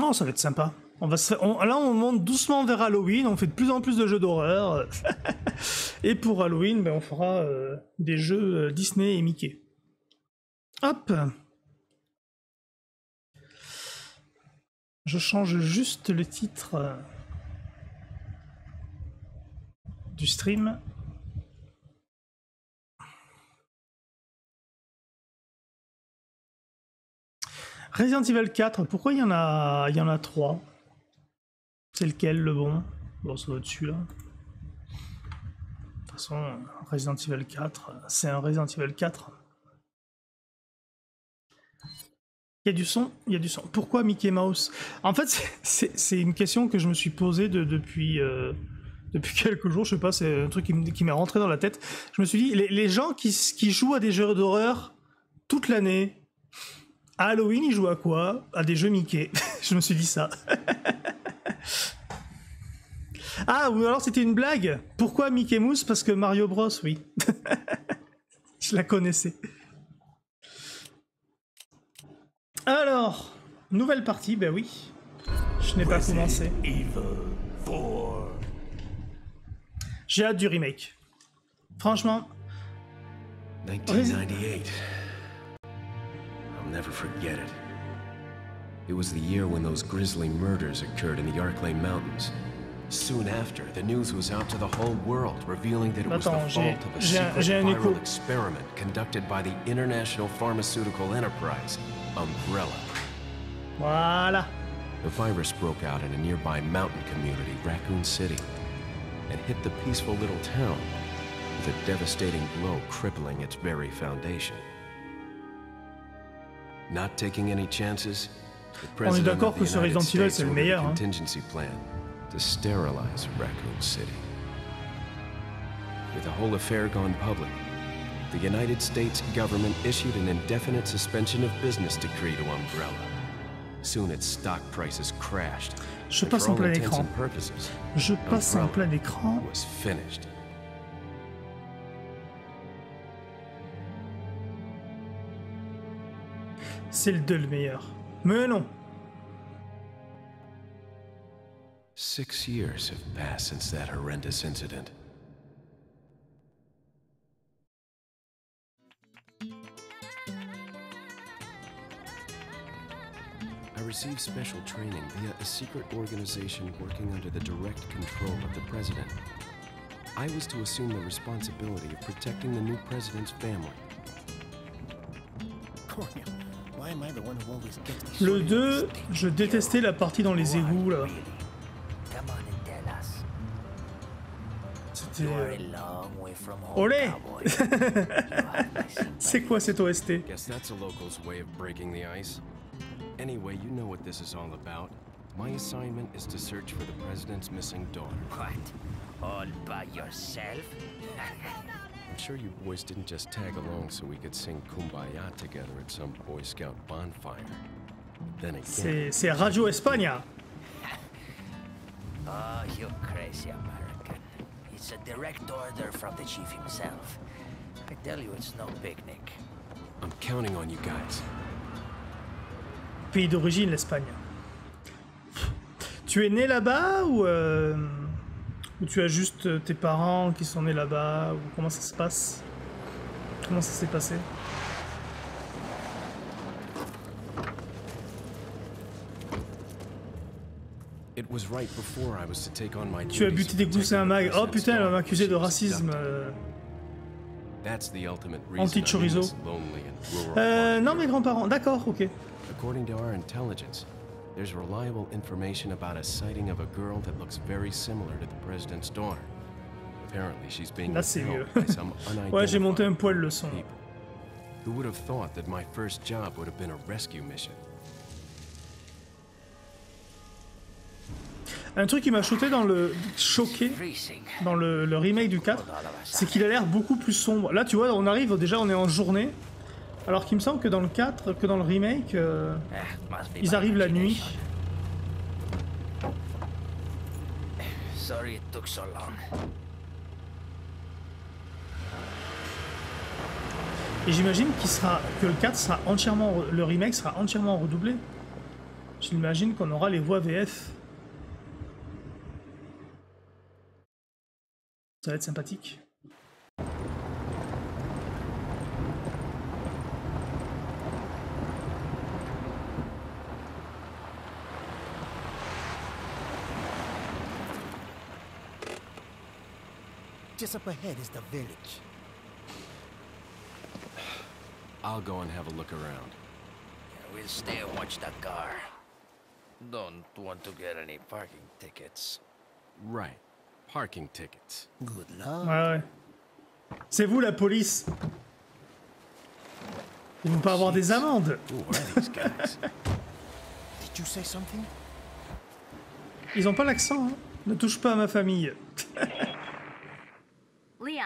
Oh, ça va être sympa. On va se là, on monte doucement vers Halloween, on fait de plus en plus de jeux d'horreur. et pour Halloween, ben, on fera euh, des jeux euh, Disney et Mickey. Hop Je change juste le titre euh, du stream. Resident Evil 4, pourquoi il y en a, y en a trois? C'est lequel le bon? Bon, ça doit être celui-là. De toute façon, Resident Evil 4, c'est un Resident Evil 4. Il y a du son, il y a du son. Pourquoi Mickey Mouse? En fait, c'est- une question que je me suis posée de- depuis, euh, depuis quelques jours. Je sais pas, c'est un truc qui m'est rentré dans la tête. Je me suis dit, les, les gens qui, qui jouent à des jeux d'horreur toute l'année, à Halloween, ils jouent à quoi? À des jeux Mickey. je me suis dit ça. ah, ou alors c'était une blague. Pourquoi Mickey Mouse? Parce que Mario Bros, oui. je la connaissais. Alors, nouvelle partie, ben oui. Je n'ai pas commencé. Evil 4. J'ai hâte du remake. Franchement, 1998. I'll never forget it. It was the year when those grisly murders occurred in the Arklay Mountains. Soon after, the news was out to the whole world, revealing that it was the fault of a secret viral experiment conducted by the International Pharmaceutical Enterprise, Umbrella. voilà. The virus broke out in a nearby mountain community, Raccoon City, and hit the peaceful little town with a devastating blow crippling its very foundation. Not taking any chances, the president d'accord que ce Resident Evil, c'est le meilleur, hein. contingency plan to sterilize Raccoon City. With the whole affair gone public, the United States government issued an indefinite suspension of business decree to Umbrella. Soon its stock prices crashed. Je passe en plein écran. Je passe en plein écran. was finished. C'est le 2 le meilleur. Mais non. Six years have passed since that horrendous incident. I received special training via a secret organization working under the direct control of the president. I was to assume the responsibility of protecting the new president's family. Why Le short end 2, of the stick? je détestais la partie dans les égouts là. C'était. Euh, Olé C'est quoi cet OST. Anyway, you know what this is all about. My assignment is to search for the president's missing daughter. What? All by yourself? I'm sure you boys didn't just tag along so we could sing Kumbaya together at some Boy Scout bonfire. Then again, C'est c'est Radio España. Oh, you crazy American. It's a direct order from the chief himself. I tell you, it's no picnic. I'm counting on you guys. Pays d'origine, l'Espagne. Tu es né là-bas ou, euh, ou tu as juste euh, tes parents qui sont nés là-bas ou comment ça se passe? Comment ça s'est passé? It was right before I was to take on my Tu as buté des gousses à un mag. Oh putain, elle va m'accuser de racisme. euh. That's the ultimate reason I'm in Anti-chorizo. Euh, non, mes grands-parents. D'accord, ok. According to our intelligence, there's reliable information about a sighting of a girl that looks very similar to the president's daughter. Apparently, she's being Là, c'est mieux. by some Ouais, j'ai monté un unidentified poil le son. Who would have thought that my first job would have been a rescue mission? Un truc qui m'a choqué dans le choqué Freezing. dans le, le remake du 4, c'est qu'il a l'air beaucoup plus sombre. Là, tu vois, on arrive déjà, on est en journée, alors qu'il me semble que dans le 4, que dans le remake, euh, be ils arrivent la nuit. imagination. Sorry it took so long. Et j'imagine qu'il sera que le 4 sera entièrement, le remake sera entièrement redoublé. J'imagine qu'on aura les voix VF. Ça va être sympathique. Just up ahead is the village. I'll go and have a look around. We'll stay and watch the car. Don't want to get any parking tickets. Right. Parking tickets. Good luck. Ouais, ouais. C'est vous la police? Ils vont pas avoir des amendes. Who are these guys? Did you say something? Ils ont pas l'accent, hein. Ne touche pas à ma famille.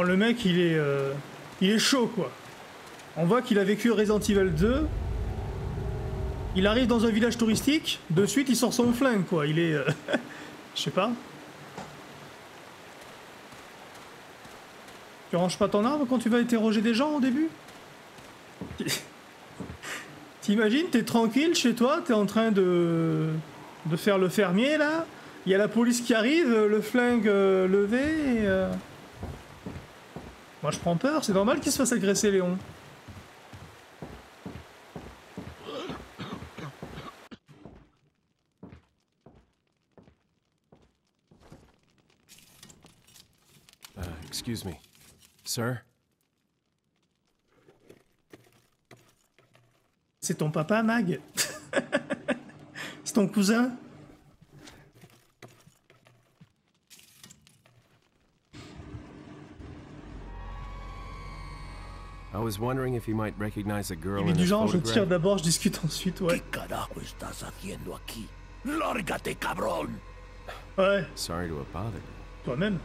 Le mec il est euh, il est chaud quoi. On voit qu'il a vécu Resident Evil 2. Il arrive dans un village touristique, de suite il sort son flingue quoi. Il est euh, je sais pas. Tu ranges pas ton arme quand tu vas interroger des gens au début? T'imagines, t'es tranquille chez toi, t'es en train de... de faire le fermier là. Il y a la police qui arrive, le flingue euh, levé. Euh, Moi je prends peur, c'est normal qu'il se fasse agresser Léon. Uh, excuse me. Sir? C'est ton papa, Mag? C'est ton cousin? I was wondering if you might recognize a girl Il est in du genre, je tire d'abord, je discute ensuite, ouais. ¿Qué carajo estás haciendo aquí? ¡Lárgate, cabrón! Ouais, Sorry to have bothered you. toi-même.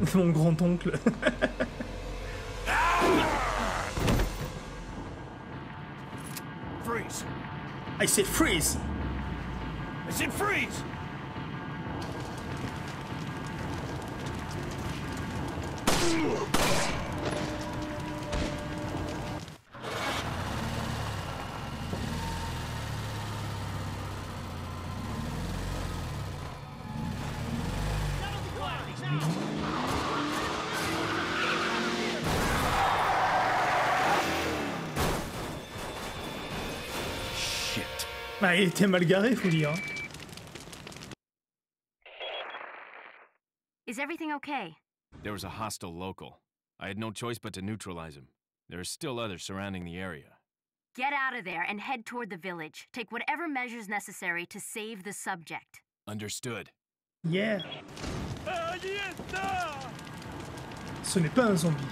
Mon grand-oncle. Freeze! I said freeze I said freeze! Bah, il était mal garé, faut dire. Is everything okay? There was a hostile local. I had no choice but to neutralize him. There are still others surrounding the area. Get out of there and head toward the village. Take whatever measures necessary to save the subject. Understood. Yeah. Ce n'est pas un zombie.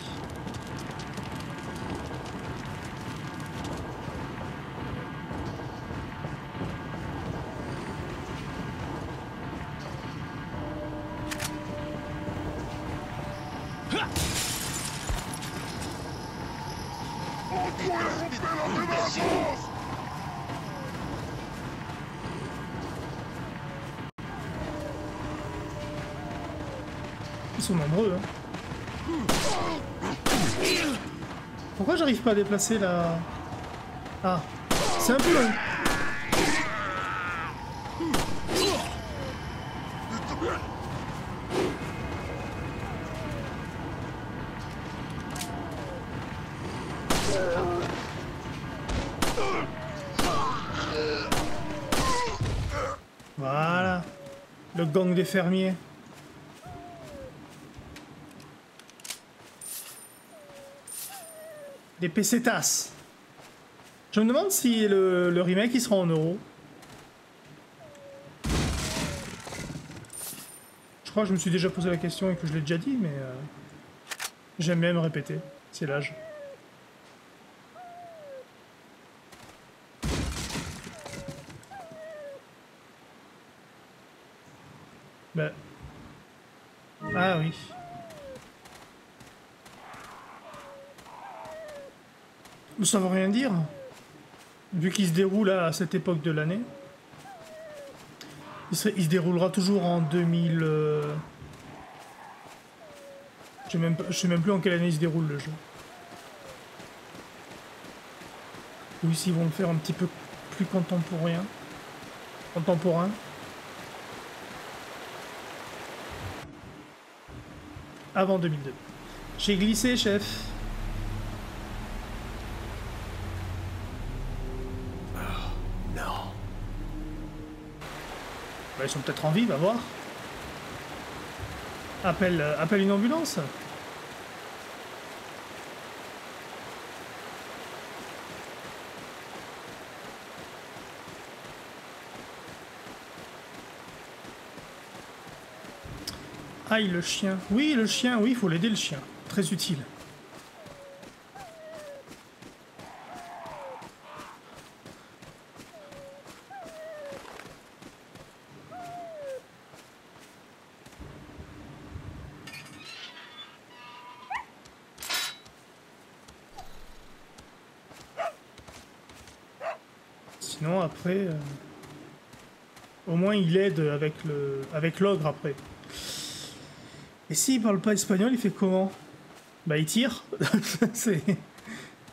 Déplacer la... Ah, c'est un peu long. Voilà. Le gang des fermiers. Des pesetas. Je me demande si le, remake il sera en euros. Je crois crois que je me suis déjà posé la question et que je l'ai déjà dit, mais euh, j'aime bien me répéter. C'est l'âge. Bah. Ah oui. Ça veut rien dire. Vu qu'il se déroule à cette époque de l'année. Il, se- déroulera toujours en 2000... euh, Je sais pas- je sais même plus en quelle année il se déroule le jeu. Ou s'ils vont le faire un petit peu plus contemporain. Contemporain. Avant 2002. J'ai glissé, chef. Bah, ils sont peut-être en vie, va voir. Appelle, euh, appelle une ambulance. Aïe, le chien. Oui, le chien, oui, il faut l'aider, le chien. Très utile. Sinon, après... euh, Au moins, il aide avec le avec l'ogre, après. Et s'il parle pas espagnol, il fait comment? Bah, il tire. c'est...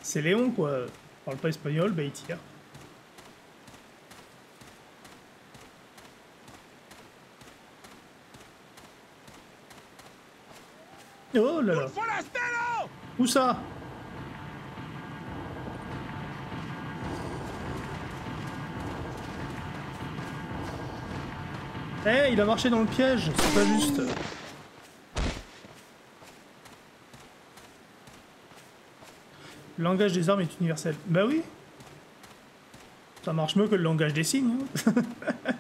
C'est Léon, quoi. Il parle pas espagnol, bah, il tire. Oh là là Où ça? Eh, il a marché dans le piège, c'est pas juste. Le langage des armes est universel. Bah oui. Ça marche mieux que le langage des signes. hein.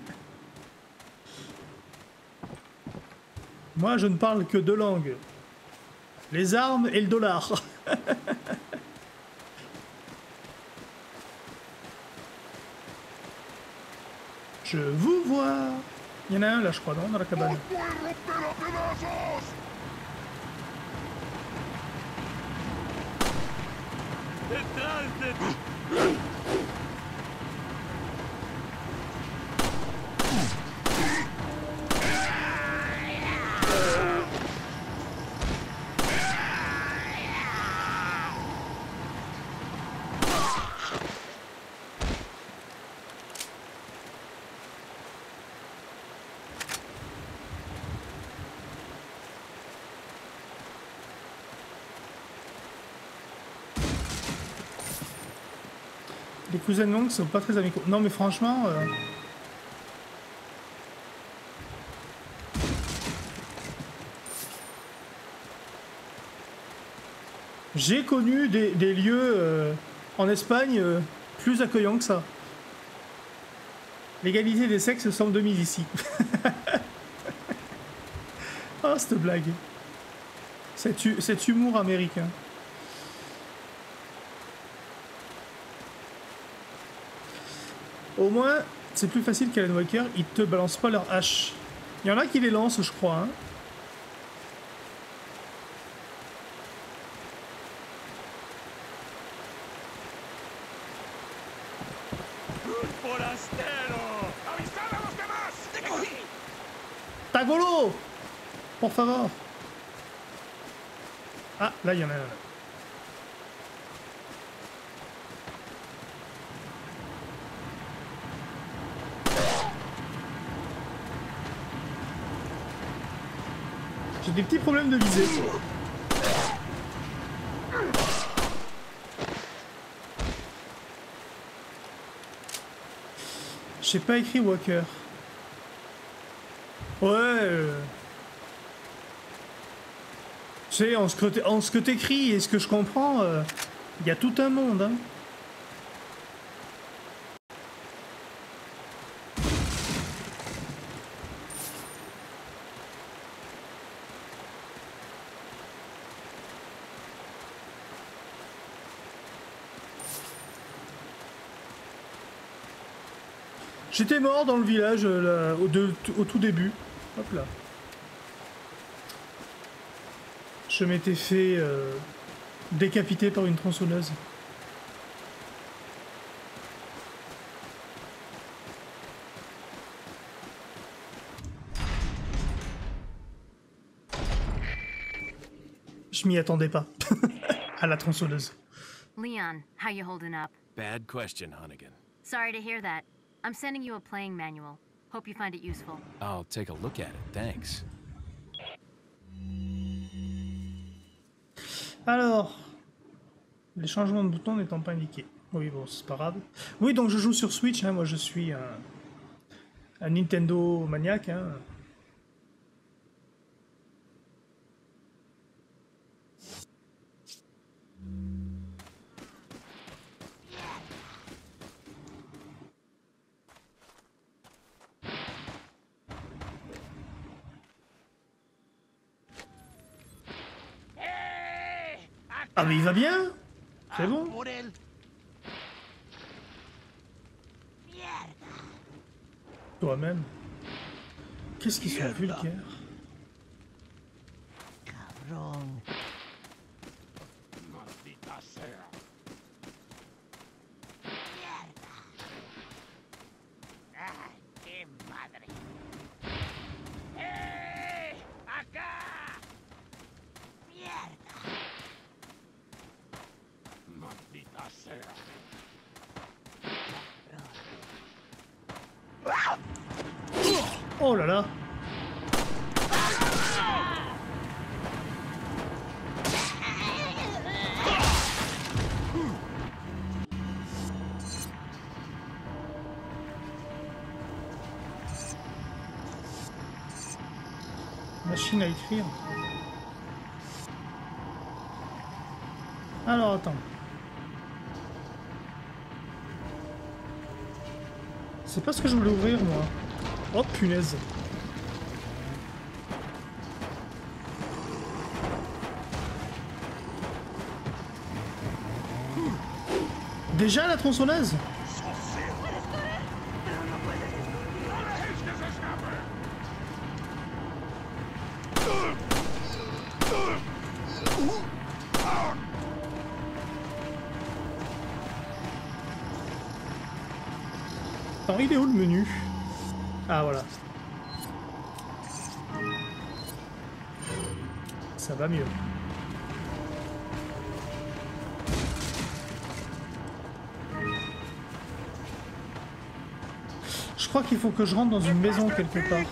Moi, je ne parle que deux langues. Les armes et le dollar. je. Il y en a un là, je crois, Dans la cabane. De l'oncle sont pas très amicaux. Non, mais franchement. euh, J'ai connu des, lieux euh, en Espagne euh, plus accueillants que ça. L'égalité des sexes semble de mise ici. oh, cette blague. Cet humour américain. Au moins, c'est plus facile qu'Alan Walker, ils te balancent pas leur hache. Il y en a qui les lancent, je crois. hein. Tagolo Por favor Ah, là, il y en a. des petits problèmes de visée. J'ai pas écrit Walker. Ouais. euh. Tu sais, en ce que t'écris et ce que je comprends, il y a tout un monde. Hein. J'étais mort dans le village euh, là, au, de- au tout début. Hop là. Je m'étais fait euh, décapiter par une tronçonneuse. Je m'y attendais pas. à la tronçonneuse. Leon, how you holding up? Bad question, Hunnigan. Sorry to hear that. I'm sending you a playing manual. Hope you find it useful. I'll take a look at it, thanks. Alors, les changements de boutons n'étant pas indiqués. Oui, bon, c'est pas grave. Oui, donc je joue sur Switch. hein, moi, je suis un, un Nintendo maniaque. hein. Ah, mais il va bien C'est bon. Toi-même. Qu'est-ce qu'ils sont vulgaires. À écrire. Alors attends. C'est pas ce que je voulais ouvrir moi. Oh punaise. Déjà la tronçonneuse? Il est où le menu? Ah voilà. Ça va mieux. Je crois qu'il faut que je rentre dans une maison quelque part.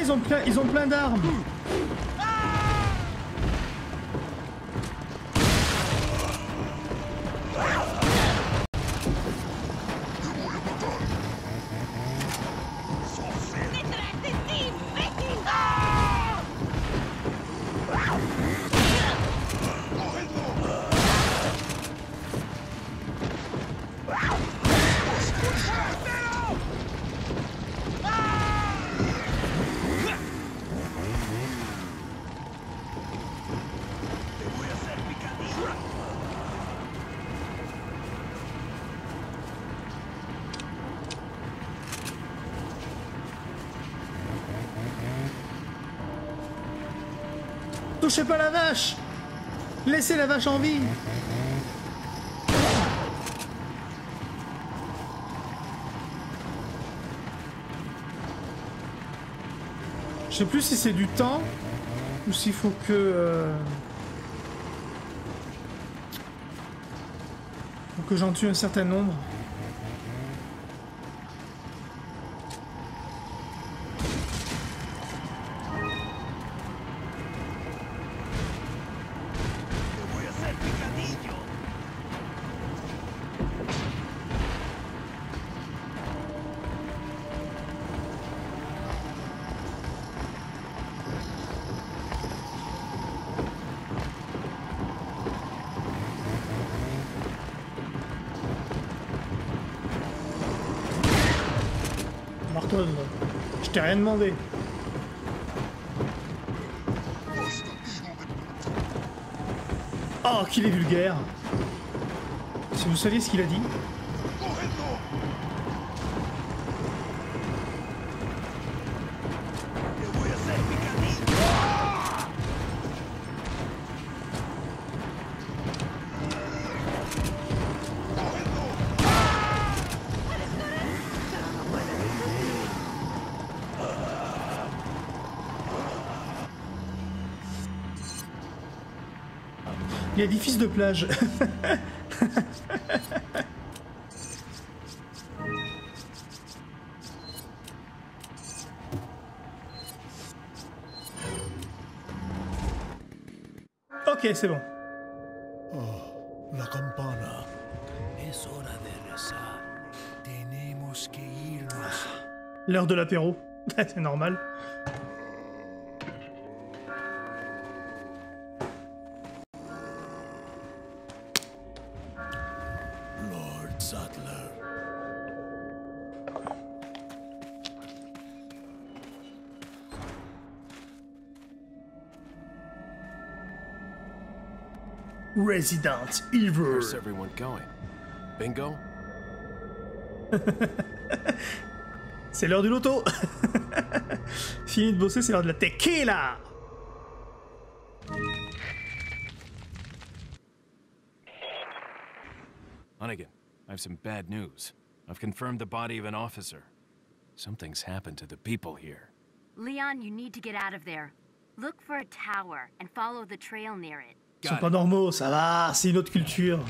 Ils ont plein, ils ont plein d'armes. Touchez pas la vache Laissez la vache en vie Je sais plus si c'est du temps ou s'il faut que... euh, faut que j'en tue un certain nombre. Rien demandé. Oh, qu'il est vulgaire Si vous saviez ce qu'il a dit Il y a des fils de plage. ok, c'est bon. La campana. Es hora de rezar. Tenemos que irnos. L'heure de l'apéro. c'est normal. Resident Evil. Where's everyone going? Bingo? C'est l'heure du loto. Fini de bosser, c'est l'heure de la tequila. Hunnigan, I have some bad news. I've confirmed the body of an officer. Something's happened to the people here. Leon, you need to get out of there. Look for a tower and follow the trail near it. Ils sont pas normaux, ça va, c'est une autre culture.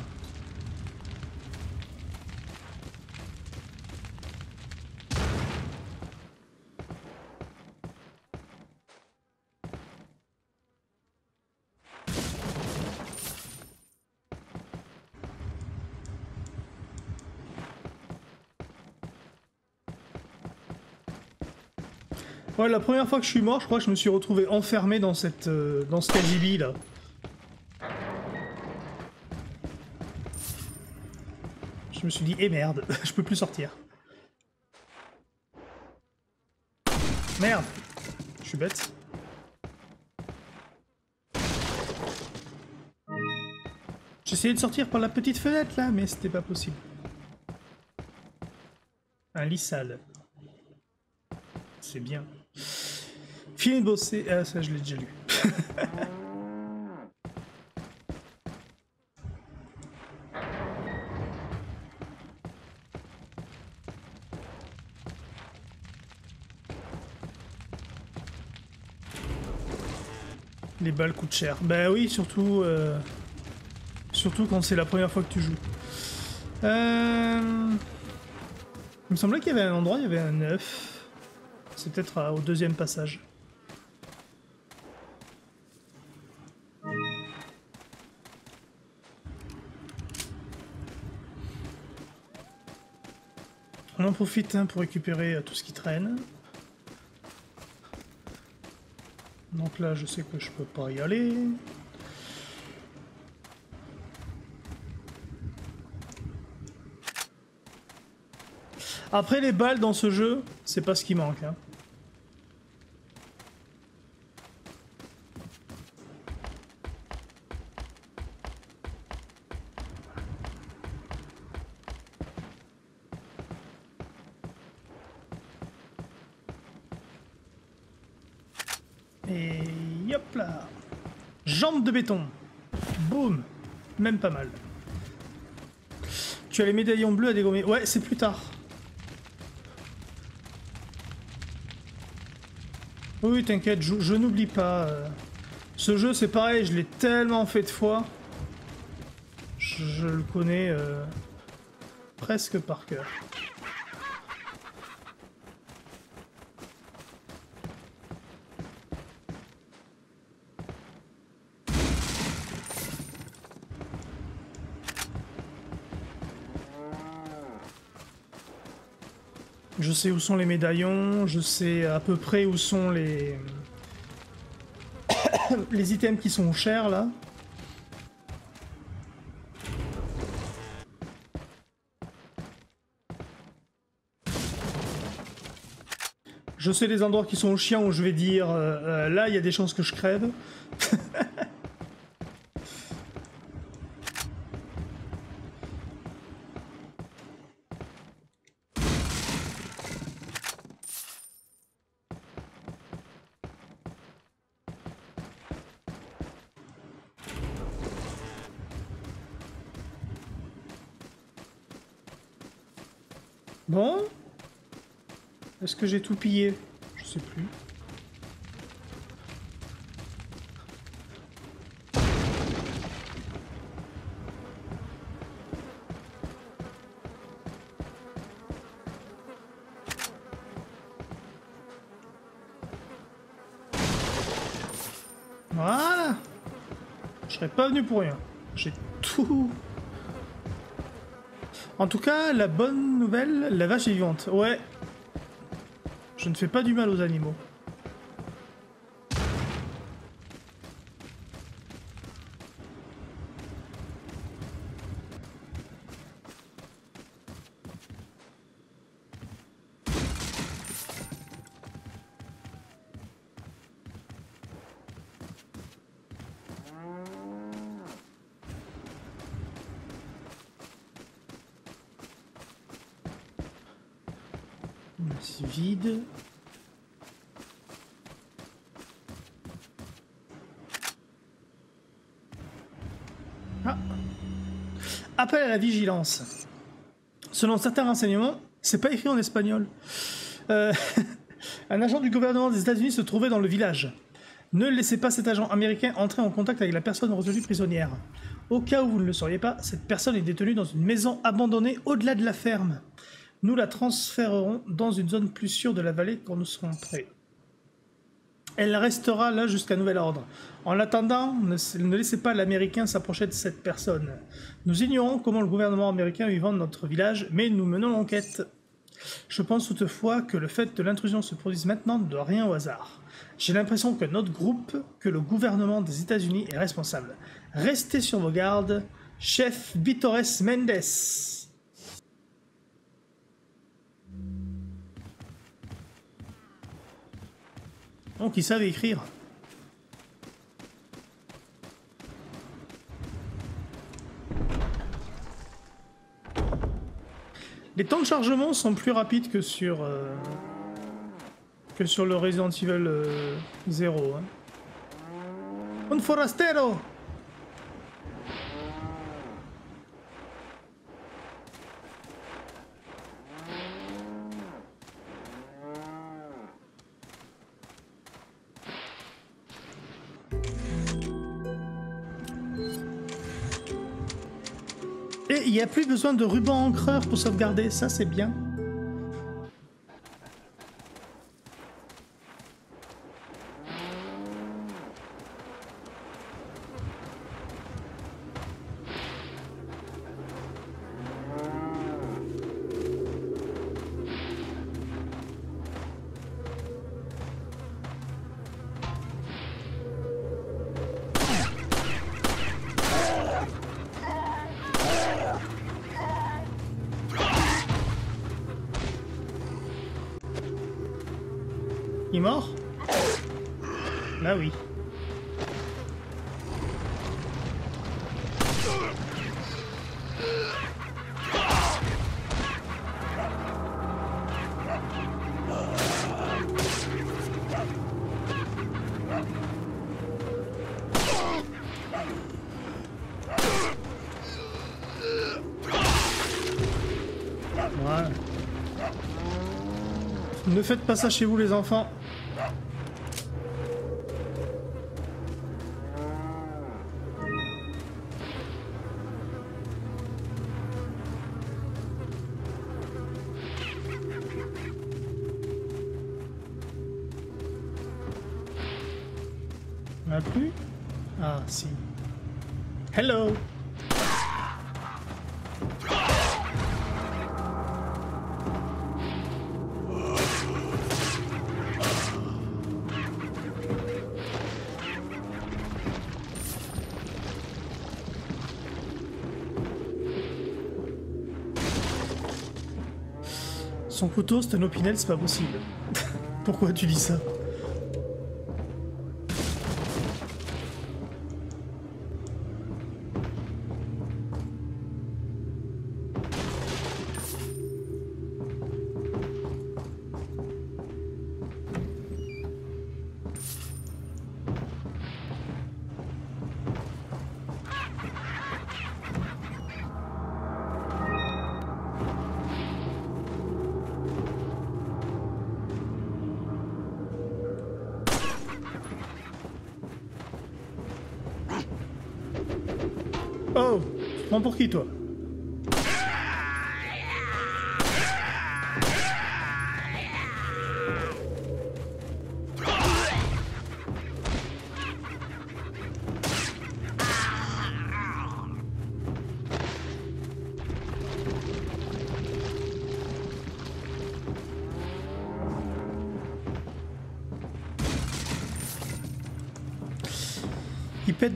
Ouais, la première fois que je suis mort, je crois que je me suis retrouvé enfermé dans cette euh, dans ce KGB là. Me suis dit, eh merde, je peux plus sortir. Merde Je suis bête. J'essayais de sortir par la petite fenêtre là, mais c'était pas possible. Un lit sale. C'est bien. Fini de bosser. Ah, ça, je l'ai déjà lu. balles coûtent cher. Bah oui, surtout, euh, surtout quand c'est la première fois que tu joues. Euh... Il me semblait qu'il y avait un endroit, il y avait un œuf. C'est peut-être euh, au deuxième passage. On en profite hein, pour récupérer tout ce qui traîne. Donc là, je sais que je peux pas y aller. Après, les balles dans ce jeu, c'est pas ce qui manque. hein. Et hop là Jambe de béton. Boum. Même pas mal. Tu as les médaillons bleus à dégommer. Ouais, c'est plus tard. Oui, t'inquiète, je, n'oublie pas. euh. Ce jeu, c'est pareil, je l'ai tellement fait de fois. Je, je le connais euh, presque par cœur. Je sais où sont les médaillons, je sais à peu près où sont les les items qui sont chers là. Je sais les endroits qui sont chiants où je vais dire euh, euh, là il y a des chances que je crève. que j'ai tout pillé Je sais plus. Voilà Je serais pas venu pour rien. J'ai tout... En tout cas, la bonne nouvelle, la vache est vivante. Ouais. Je ne fais pas du mal aux animaux. C'est vide. Ah. Appel à la vigilance. Selon certains renseignements, c'est pas écrit en espagnol. Euh, un agent du gouvernement des États-Unis se trouvait dans le village. Ne laissez pas cet agent américain entrer en contact avec la personne retenue prisonnière. Au cas où vous ne le sauriez pas, cette personne est détenue dans une maison abandonnée au-delà de la ferme. Nous la transférerons dans une zone plus sûre de la vallée quand nous serons prêts. Elle restera là jusqu'à nouvel ordre. En attendant, ne, laissez pas l'Américain s'approcher de cette personne. Nous ignorons comment le gouvernement américain lui vend notre village, mais nous menons l'enquête. Je pense toutefois que le fait que l'intrusion se produise maintenant ne doit rien au hasard. J'ai l'impression que notre groupe, que le gouvernement des États-Unis est responsable. Restez sur vos gardes, chef Vitores Mendes. Donc ils savent écrire. Les temps de chargement sont plus rapides que sur euh, que sur le Resident Evil euh, 0. Hein. Un forastero il n'y a plus besoin de ruban encreur pour sauvegarder, ça c'est bien. Mort Bah oui. Ne faites pas ça chez vous les enfants. Son couteau, c'est un opinel, c'est pas possible. Pourquoi tu dis ça?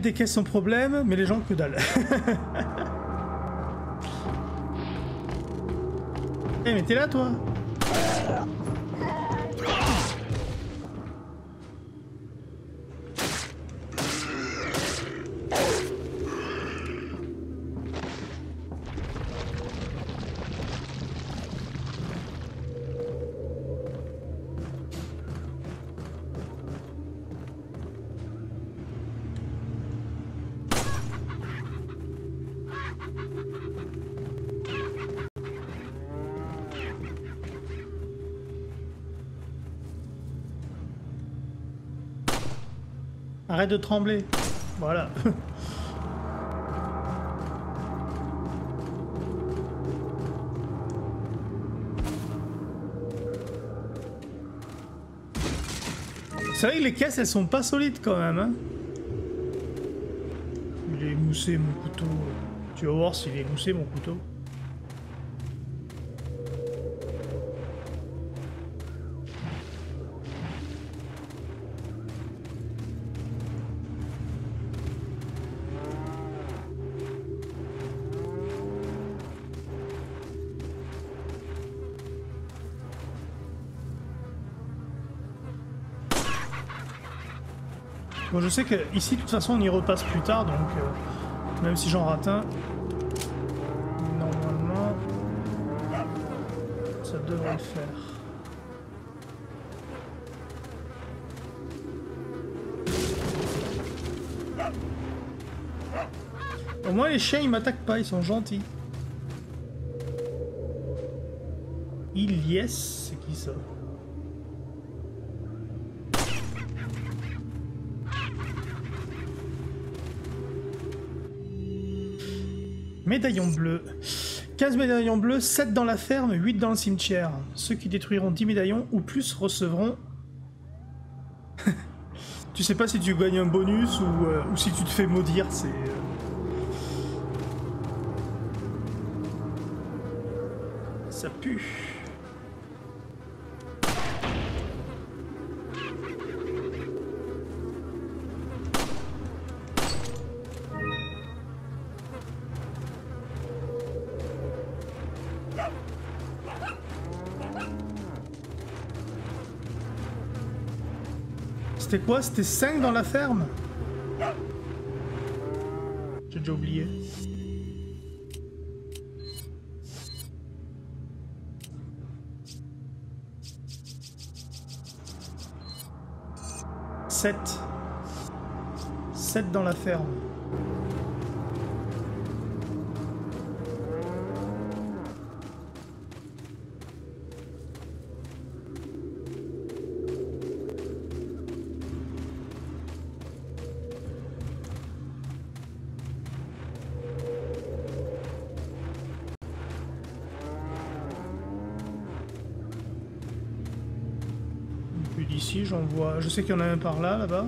Des caisses sans problème, mais les gens que dalle. Eh mais t'es là toi? Arrête de trembler. Voilà. C'est vrai que les caisses elles sont pas solides quand même. Hein il est moussé mon couteau. Tu vas voir s'il est moussé mon couteau. Sais que ici, de toute façon, on y repasse plus tard, donc euh, même si j'en rate un, normalement, ça devrait le faire. Au moins, les chiens, ils m'attaquent pas, ils sont gentils. Ilyes, c'est qui ça? Médaillon bleu. 15 médaillons bleus, 7 dans la ferme, 8 dans le cimetière. Ceux qui détruiront 10 médaillons ou plus recevront... tu sais pas si tu gagnes un bonus ou, euh, si tu te fais maudire, c'est... euh, Ça pue. C'était quoi? C'était 5 dans la ferme? J'ai déjà oublié. Sept. Sept dans la ferme. Sais qu'il y en a un par là, là-bas.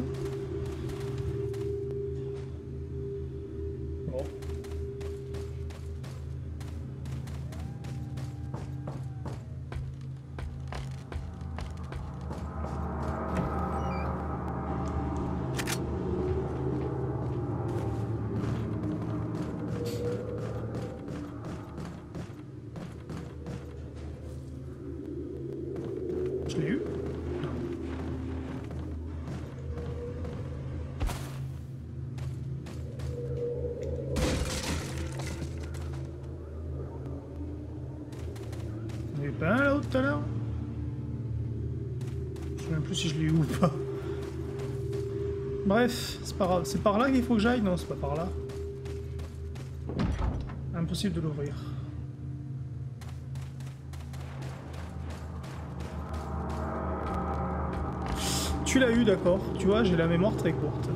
C'est par là qu'il faut que j'aille Non, c'est pas par là. Impossible de l'ouvrir. Tu l'as eu, d'accord. Tu vois, j'ai la mémoire très courte.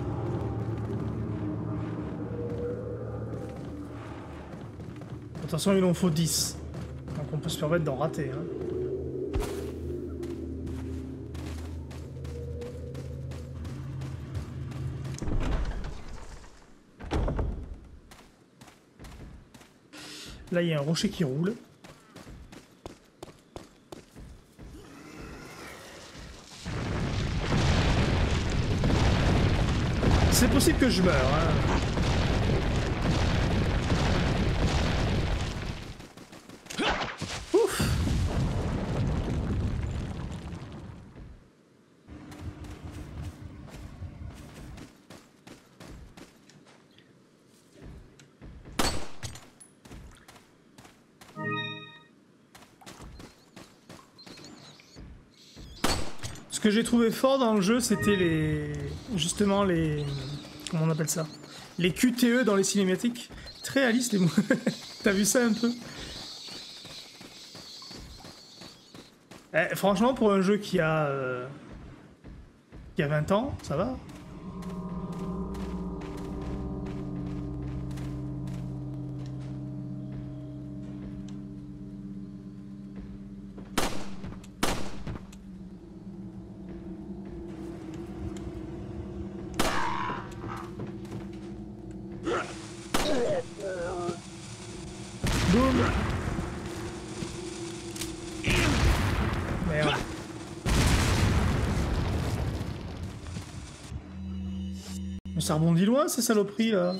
Façon, il en faut 10. Donc on peut se permettre d'en rater. Hein. Là, il y a un rocher qui roule. C'est possible que je meure. Hein. Que j'ai trouvé fort dans le jeu, c'était les... Justement les... Comment on appelle ça? Les QTE dans les cinématiques. Très réaliste les mots. T'as vu ça un peu? Eh, Franchement, pour un jeu qui a... euh, Qui a 20 ans, ça va ça rebondit loin ces saloperies là.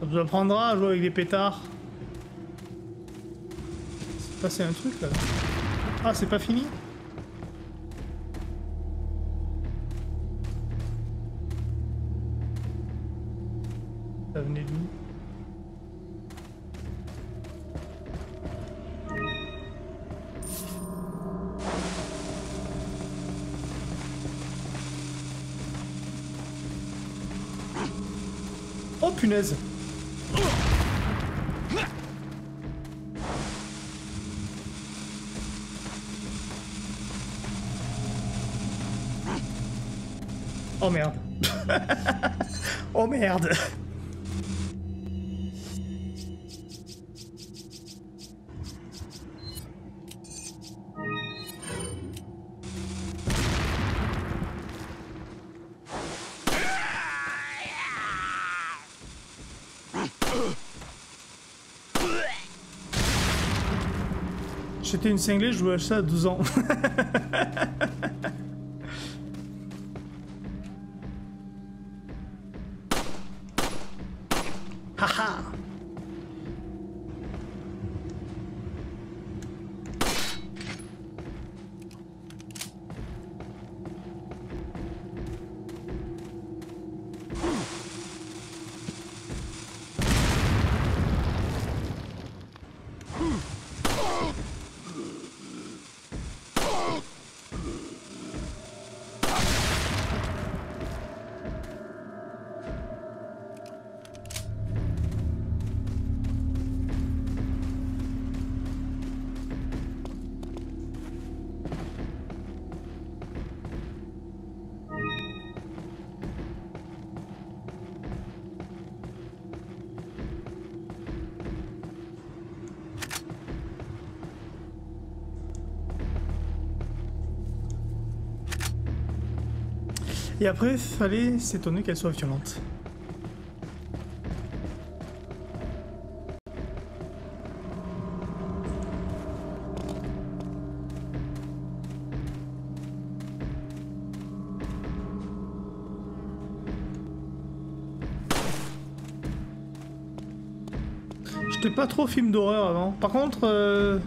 Ça vous apprendra à jouer avec des pétards. C'est passé un truc là. Ah, c'est pas fini? Merde. J'étais une cinglée, je jouais à ça à 12 ans. Et après, fallait s'étonner qu'elle soit violente. J'étais pas trop film d'horreur avant. Par contre, euh,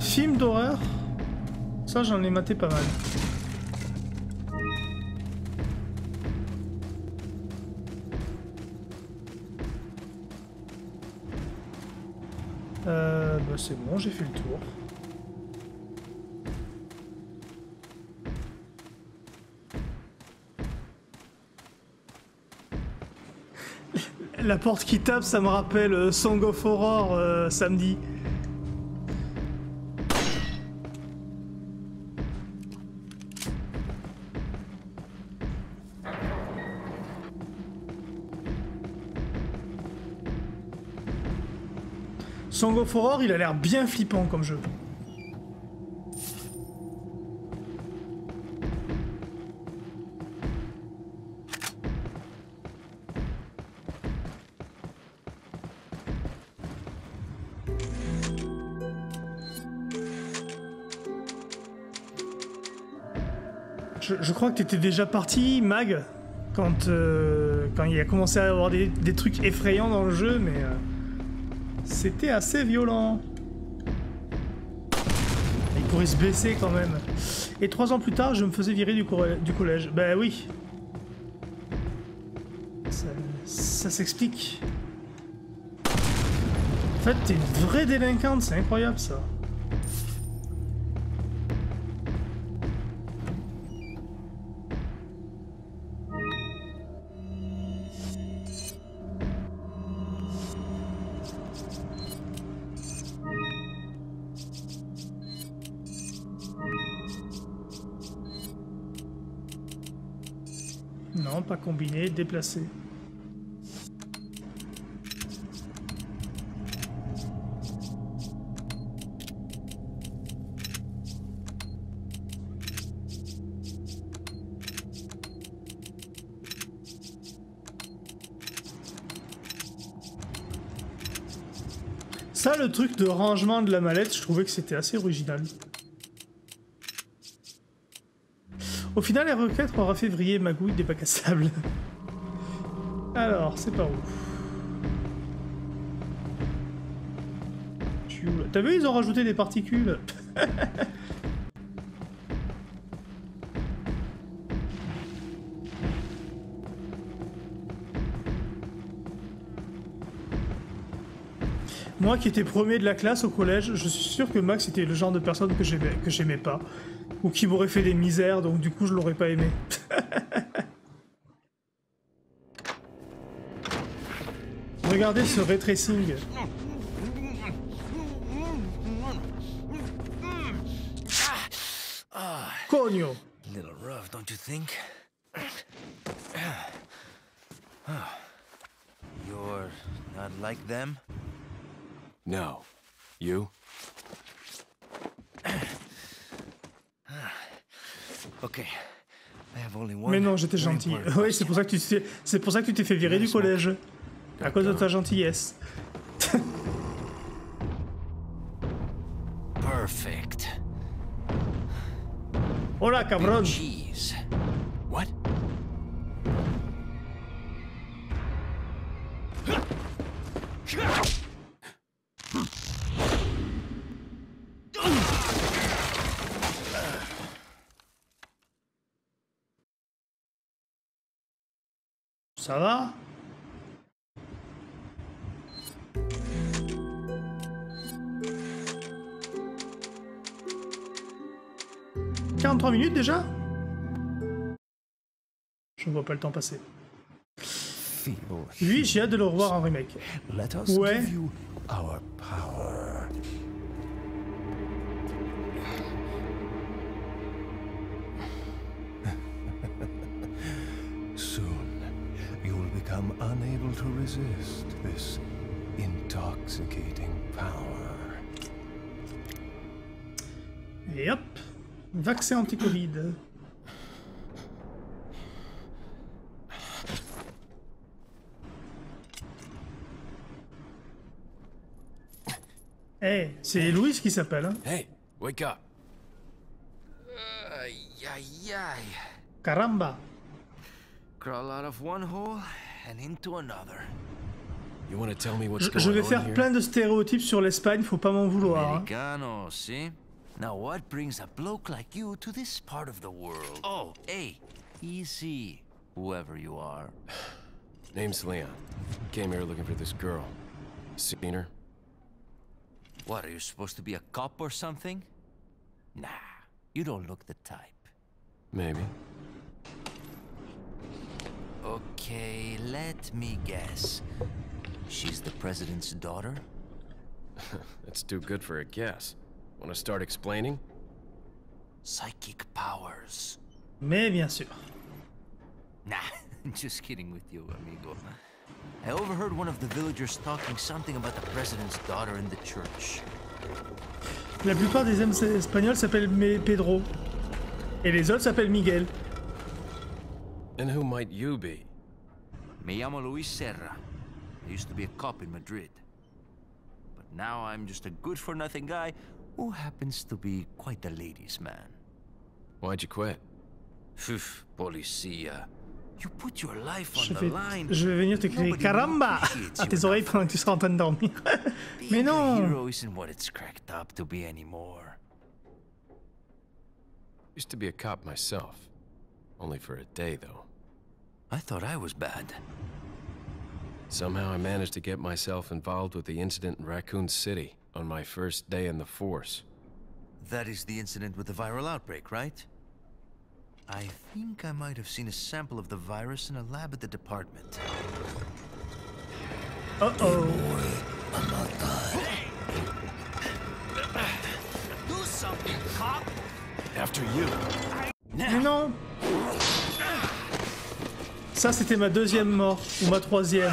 film d'horreur, ça j'en ai maté pas mal. C'est bon, j'ai fait le tour. La porte qui tape, ça me rappelle euh, Song of Horror euh, samedi. Song of Horror, il a l'air bien flippant comme jeu. Je, crois que tu étais déjà parti, Mag, quand, euh, quand il a commencé à y avoir des, des trucs effrayants dans le jeu, mais euh, c'était assez violent. Il pourrait se blesser quand même. Et trois ans plus tard, je me faisais virer du collège. Ben oui. Ça, ça s'explique. En fait, t'es une vraie délinquante, c'est incroyable ça. Non, pas combiné, déplacé. Ça, le truc de rangement de la mallette, je trouvais que c'était assez original. Au final, les requêtes aura fait vriller Magouille des bacs à sable. Alors, c'est par où T'as vu, ils ont rajouté des particules. Moi qui étais premier de la classe au collège, je suis sûr que Max était le genre de personne que j'aimais pas. Ou qui m'aurait fait des misères, donc du coup je l'aurais pas aimé. Regardez ce ray tracing. Cogno Little? You're not like them? No. You? Okay. I have only one. Mais non, j'étais gentil. Oui, c'est pour ça que tu t'es, c'est pour ça que tu t'es fait virer du collège. À cause de ta gentillesse. Perfect. Hola, cabron. Pas le temps passer. Lui, j'ai hâte de le revoir en remake. Let us Ouais. give you our power. Soon, you will become unable to resist this intoxicating power. Et hop Vaccin anti-Covid. Eh, c'est Louise qui s'appelle. Hein? Hey, wake up. Ay, ay, ay. Caramba. Crawl out of one hole and into another. You want to tell me what's Je, going je vais on faire here? plein de stéréotypes sur l'Espagne, faut pas m'en vouloir. hein. See? Now what brings a bloke like you to this part of the world? Oh, hey, easy, whoever you are. Name's Leon. Came here looking for this girl. Seen her? What, are you supposed to be a cop or something? Nah, you don't look the type. Maybe. Okay, let me guess. She's the president's daughter? That's too good for a guess. Want to start explaining? Psychic powers. Mais bien sûr. Nah, just kidding with you, amigo. I overheard one of the villagers talking something about the president's daughter in the church. La plupart des hommes espagnols s'appellent Me- Pedro. Et les autres s'appellent Miguel. And who might you be? Me llamo Luis Serra. I used to be a cop in Madrid. But now I'm just a good-for-nothing guy who happens to be quite a ladies' man. Why'd you quit? Phew, policia. You put your life on Je the line. je vais venir te crier Nobody Caramba appreciates à you tes oreilles enough. pendant que tu seras en train de dormir. Mais non hero isn't what it's cracked up to be anymore. Used to be a cop myself. Only for a day, though. I thought I was bad. Somehow I managed to get myself involved with the incident in Raccoon City on my first day in the force. That is the incident with the viral outbreak, right? I think I might have seen a sample of the virus in a lab at the department. Oh oh Do something, cop! After you! Mais non Ça c'était ma deuxième mort, ou ma troisième.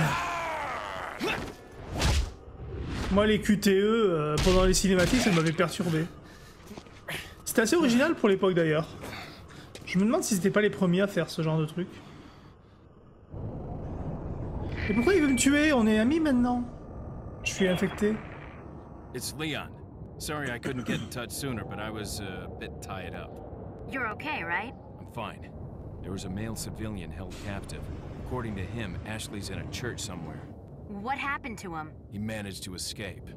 Moi les QTE, euh, pendant les cinématiques, ça m'avait perturbé. C'était assez original pour l'époque d'ailleurs. Je me demande si c'était pas les premiers à faire ce genre de truc. Et pourquoi il veut me tuer On est amis maintenant. Je suis infecté. It's Leon. Sorry I couldn't get in touch sooner, but I was uh, a bit tied up. You're okay, right? I'm fine. There was a male civilian held captive. According to him, Ashley's in a church somewhere. What happened to him? He managed to escape.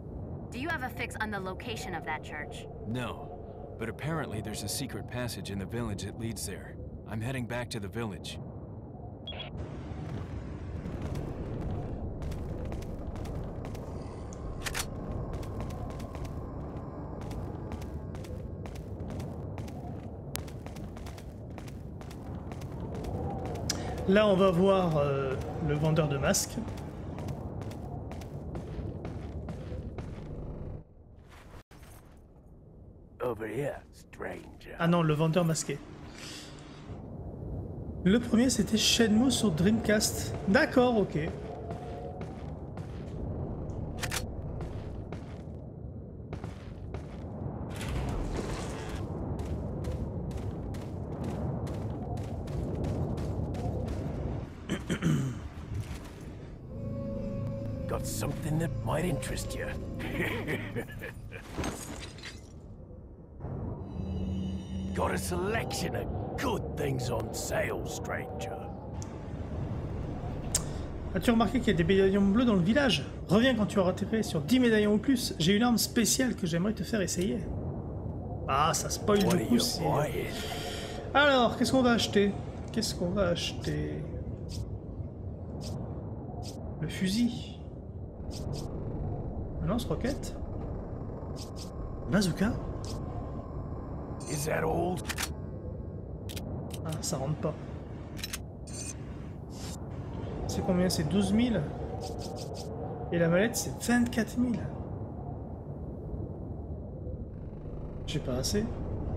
Do you have a fix on the location of that church? No, but apparently there's a secret passage in the village that leads there. I'm heading back to the village. Là on va voir euh, le vendeur de masques. Here. Ah non, le vendeur masqué. Le premier c'était Shenmue sur Dreamcast. D'accord, ok. Got something that might interest you. A selection of good things on sale, stranger. As-tu remarqué qu'il y a des médaillons bleus dans le village? Reviens quand tu auras tiré sur 10 médaillons ou plus. J'ai une arme spéciale que j'aimerais te faire essayer. Ah, ça spoil What du are coup. you c'est- buying? Alors, qu'est-ce qu'on va acheter? Qu'est-ce qu'on va acheter? Le fusil. Un lance-roquette Bazooka Is that all? Ah, ça rentre pas. C'est combien? C'est 12 000 Et la mallette, c'est 24 000. J'ai pas assez.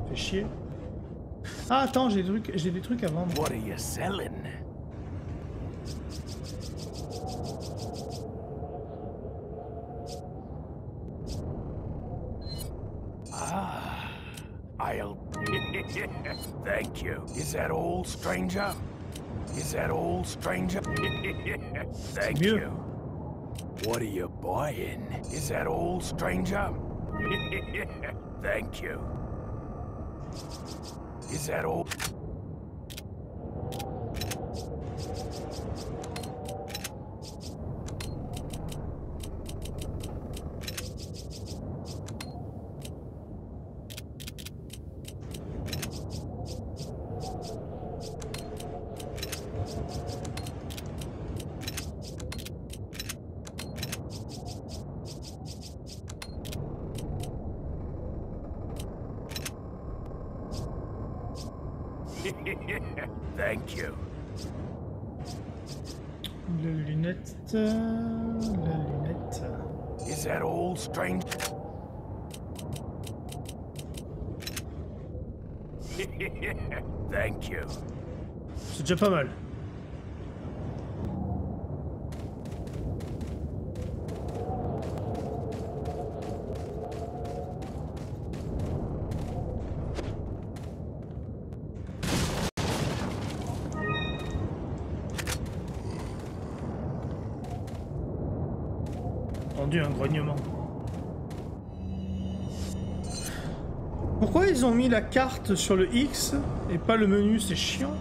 Fait chier. Ah, attends, j'ai des trucs, des trucs à vendre. What are you selling? Is that all, stranger? Is that all, stranger? Thank mieux. you. What are you buying? Is that all, stranger? Thank you. Is that all? Thank you. La lunette. La lunette. Is that all, strange? Thank you. C'est déjà pas mal. La carte sur le X et pas le menu C'est chiant.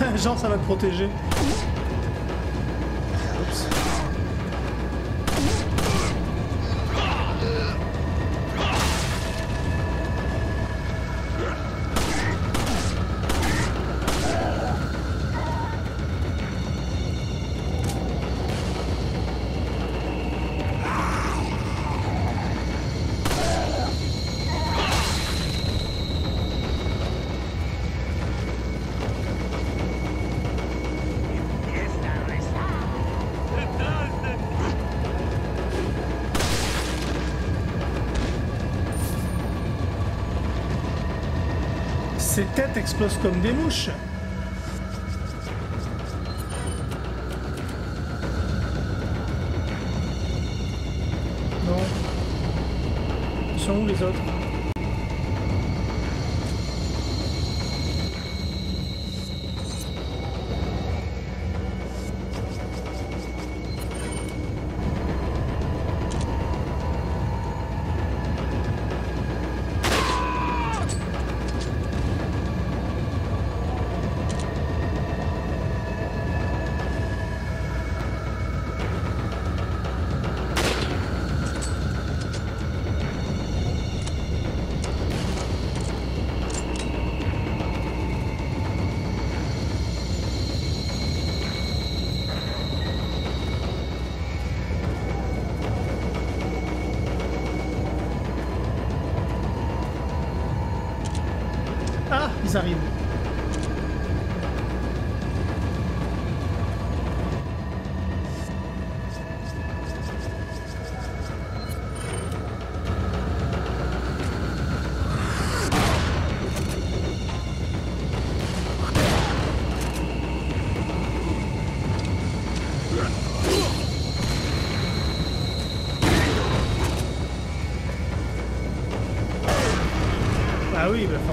Genre, ça va te protéger. Têtes explosent comme des mouches.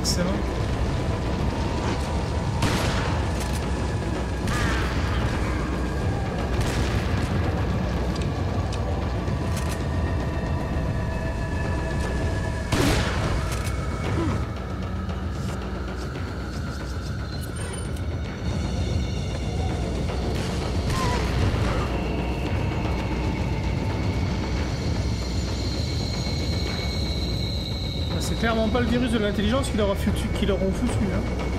so. C'est clairement pas le virus de l'intelligence qui leur, ont foutu. Hein.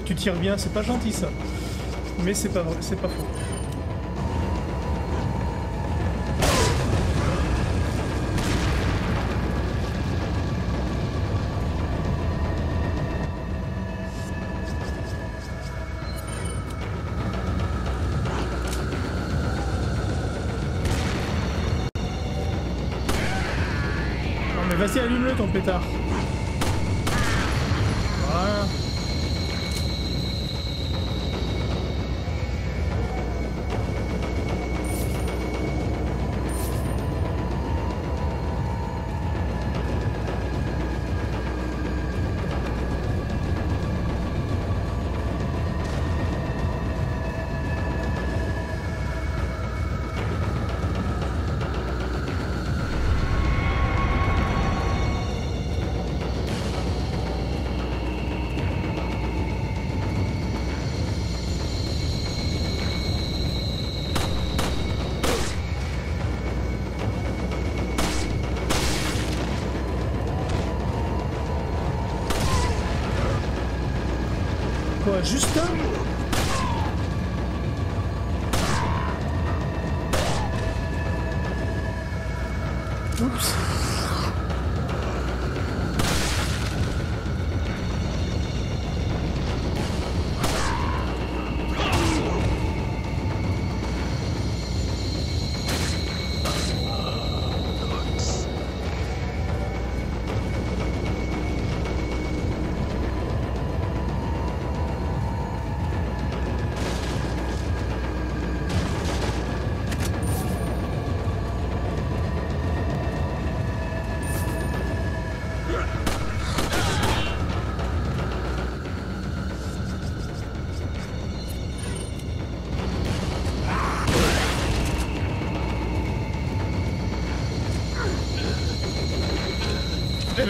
Que tu tires bien, c'est pas gentil ça. Mais c'est pas vrai, c'est pas faux.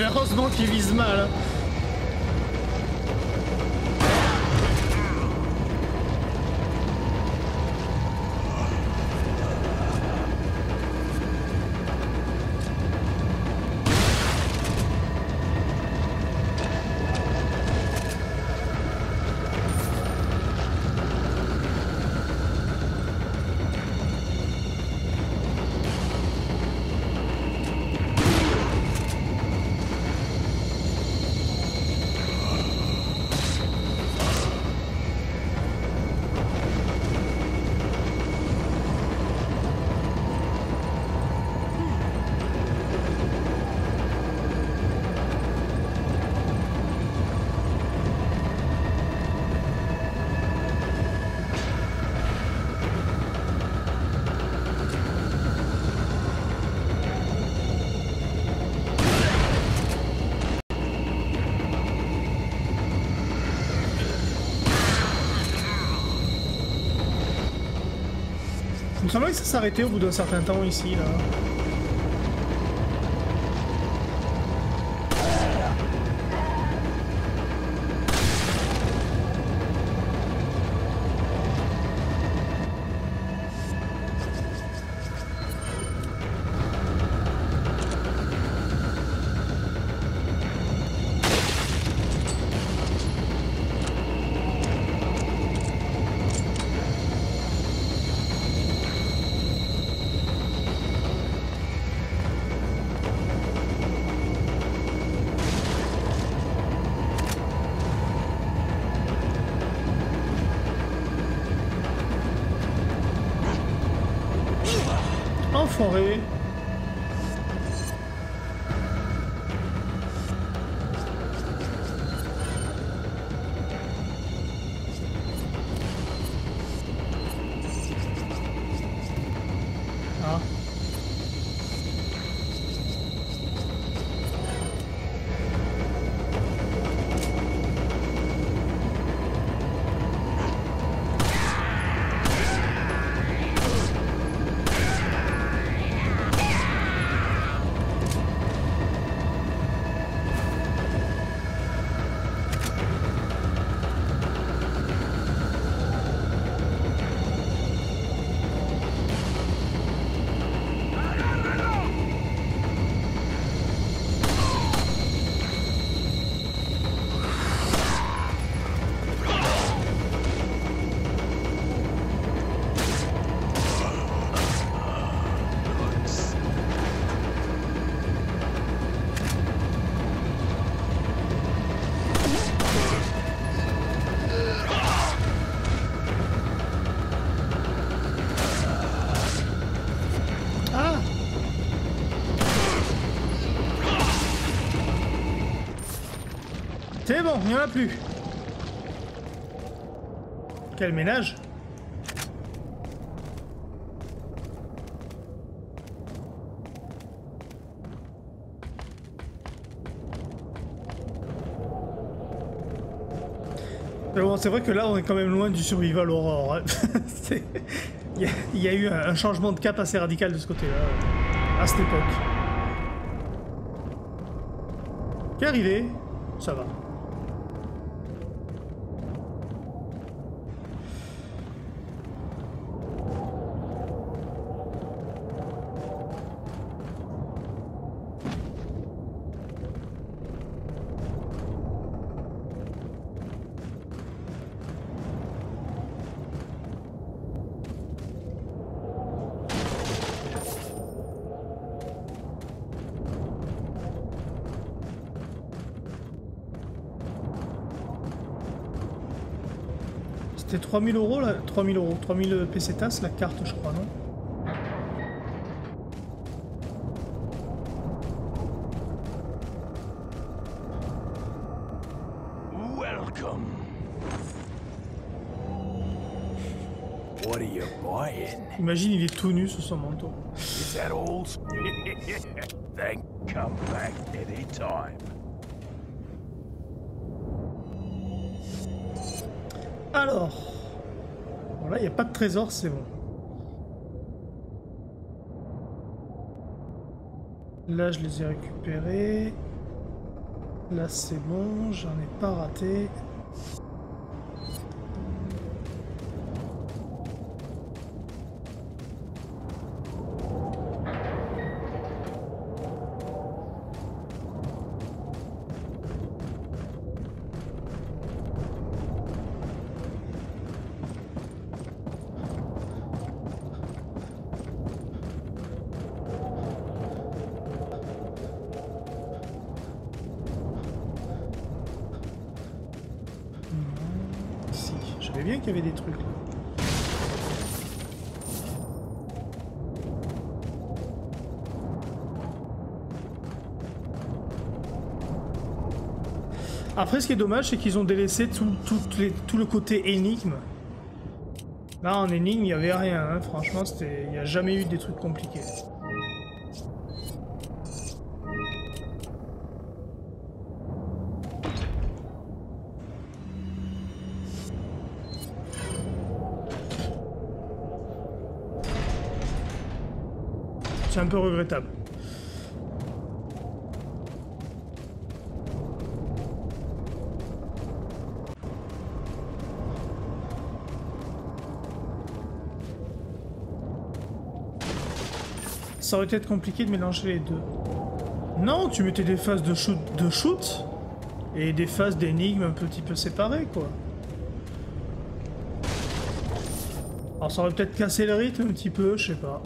Heureusement qu'il vise mal. Semblait que ça s'arrêtait au bout d'un certain temps ici, là. Bon, il n'y en a plus. Quel ménage Mais bon, c'est vrai que là, on est quand même loin du survival horror. hein. Il y, a- eu un changement de cap assez radical de ce côté-là, à cette époque. Qui est arrivé? Ça va. 3000 euros là 3000 euros. 3000 pesetas la carte, je crois, non Welcome. What are you buying? Imagine, il est tout nu sous son manteau. Is that all? then come back anytime. Alors. Bon, là, il n'y a pas de trésor, c'est bon. Là, je les ai récupérés. Là, c'est bon, j'en ai pas raté. Qu'il y avait des trucs. Après, ce qui est dommage, c'est qu'ils ont délaissé tout, le côté énigme. Là, en énigme, il n'y avait rien. hein. Franchement, il n'y a jamais eu des trucs compliqués. Peu regrettable. Ça aurait été compliqué de mélanger les deux. Non, tu mettais des phases de shoot, de shoot et des phases d'énigmes un petit peu séparées, quoi. Alors ça aurait peut-être cassé le rythme un petit peu, je sais pas.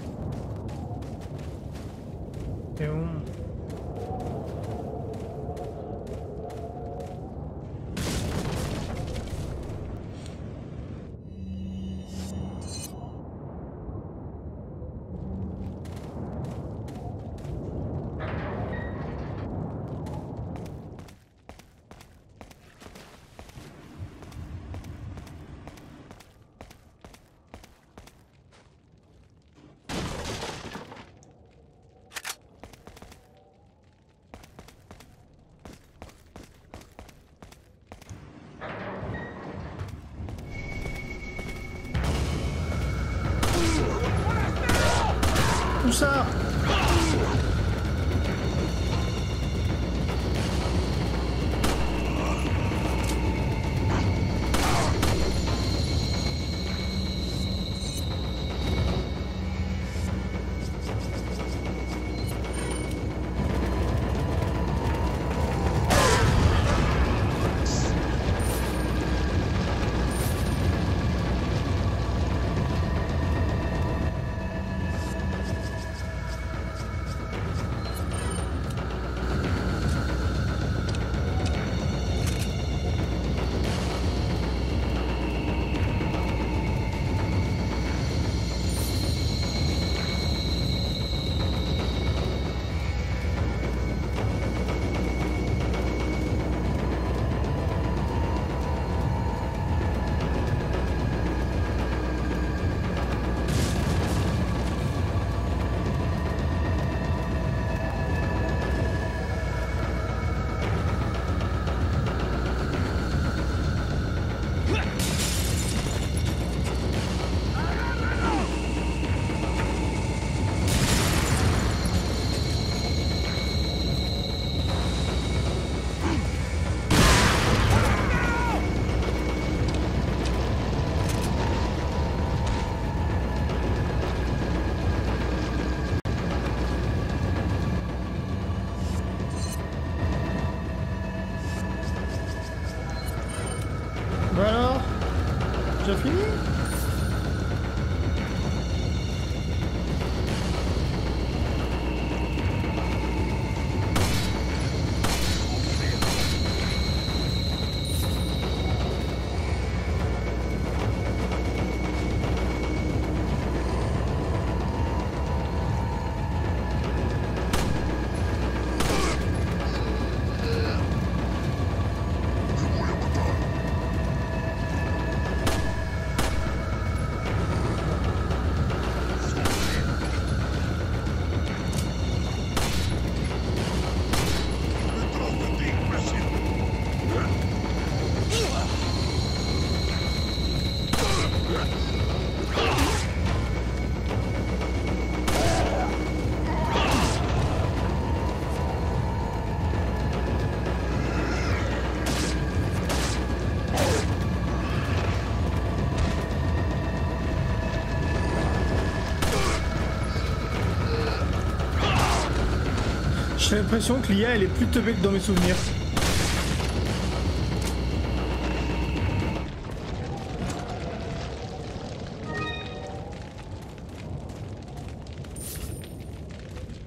L'impression que l'IA elle est plus teubée que dans mes souvenirs.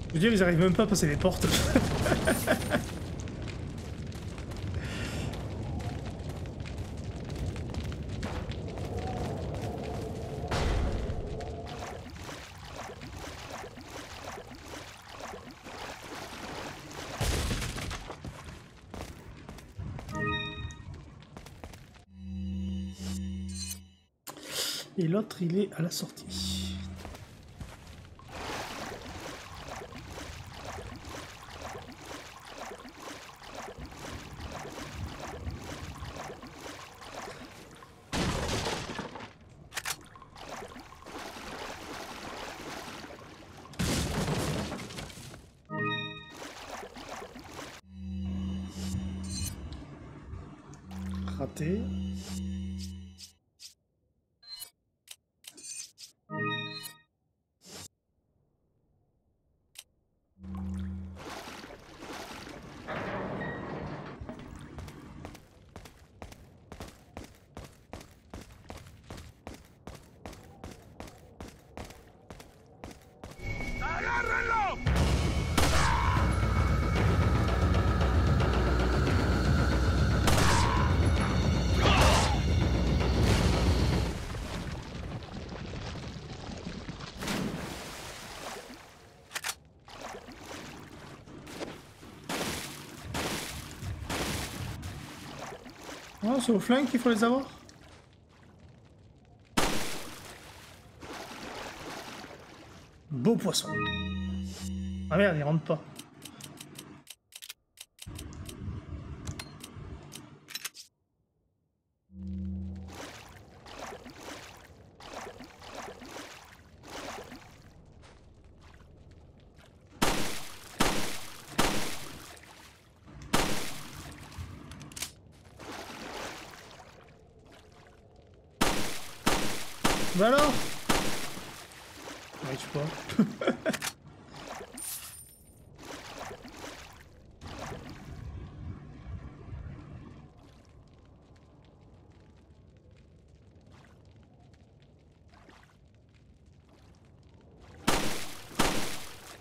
Je veux dire, ils arrivent même pas à passer les portes. Et l'autre, il est à la sortie. C'est au flingue qu'il faut les avoir Beau poisson. Ah merde, il rentre pas. Bah alors J'arrive pas.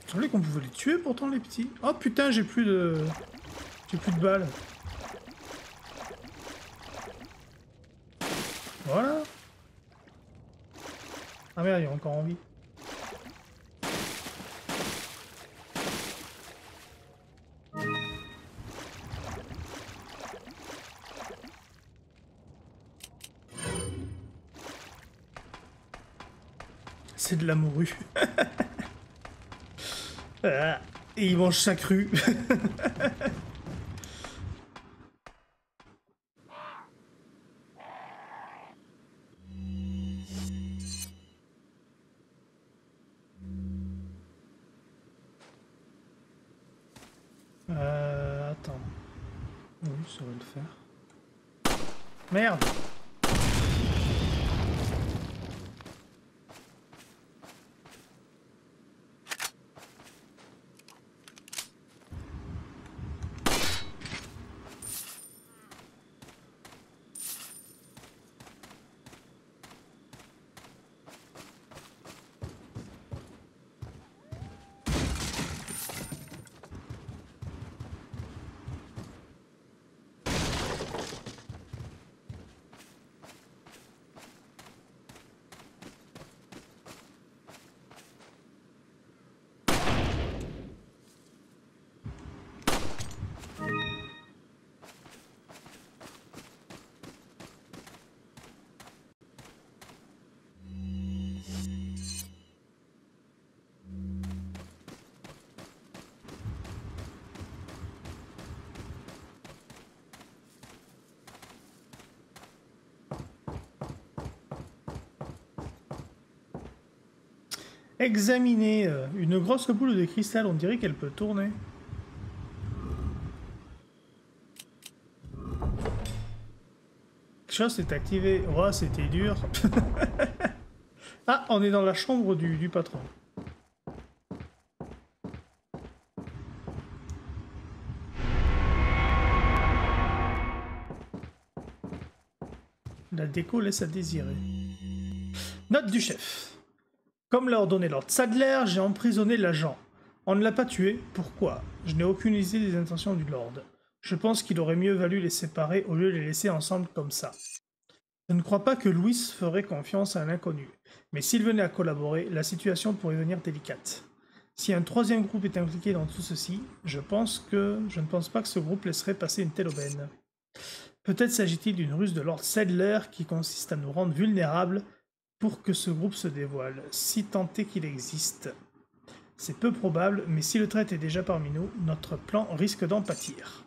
Il semblait qu'on pouvait les tuer pourtant les petits. Oh putain j'ai plus de... J'ai plus de balles. Voilà. Ah merde, il est encore en vie. C'est de la morue. Ah, Et il mange sa crue. Examiner euh, une grosse boule de cristal, on dirait qu'elle peut tourner. Quelque chose activé. Oh, c'était dur. ah, on est dans la chambre du patron. La déco laisse à désirer. Note du chef. Comme l'a ordonné Lord Sadler, j'ai emprisonné l'agent. On ne l'a pas tué, pourquoi? Je n'ai aucune idée des intentions du Lord. Je pense qu'il aurait mieux valu les séparer au lieu de les laisser ensemble comme ça. Je ne crois pas que Louis ferait confiance à un inconnu, mais s'il venait à collaborer, la situation pourrait devenir délicate. Si un troisième groupe est impliqué dans tout ceci, je pense que je ne pense pas que ce groupe laisserait passer une telle aubaine. Peut-être s'agit-il d'une ruse de Lord Sadler qui consiste à nous rendre vulnérables pour que ce groupe se dévoile, si tant est qu'il existe. C'est peu probable, mais si le traite est déjà parmi nous, notre plan risque d'en pâtir.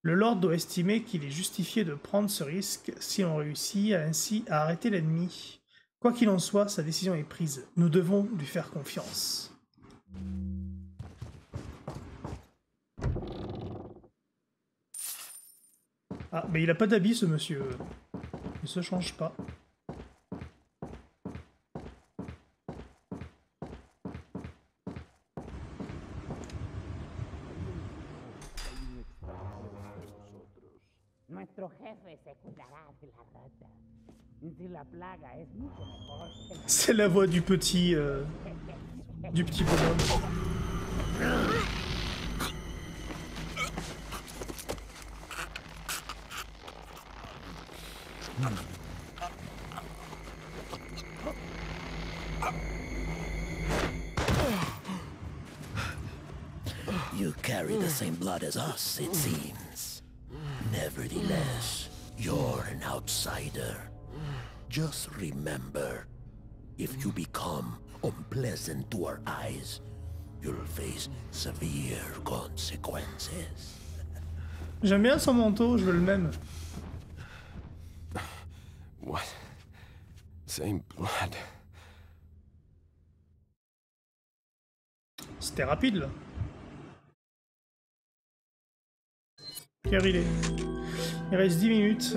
Le Lord doit estimer qu'il est justifié de prendre ce risque si on réussit ainsi à arrêter l'ennemi. Quoi qu'il en soit, sa décision est prise. Nous devons lui faire confiance. Ah, mais il a pas d'habit ce monsieur. Il se change pas. Nuestro jefe se cuidará de la rata. Si la plaga es mucho mejor que C'est la voix du petit... euh, du petit bonhomme. Severe consequences. J'aime bien son manteau, je veux le même. What? Same blood. C'était rapide là. Quelle il est Il reste 10 minutes.